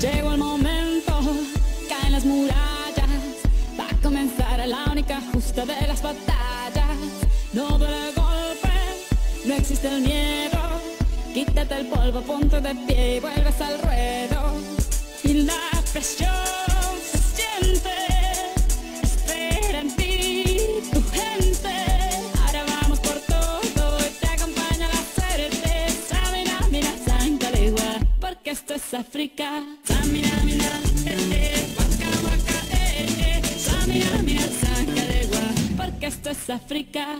Llegó el momento, caen las murallas, va a comenzar la única justa de las batallas. No duele el golpe, no existe el miedo. Quítate el polvo, ponte de pie y vuelves al ruedo. Y la presión. Porque esto es África. Mira, eh, eh, waka, waka, eh, eh. Samina, mira, Sankalegua, porque esto es África.